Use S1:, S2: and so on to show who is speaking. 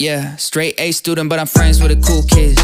S1: Yeah, straight A student, but I'm friends with the cool kids.